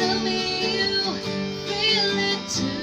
Tell me, you feel it too.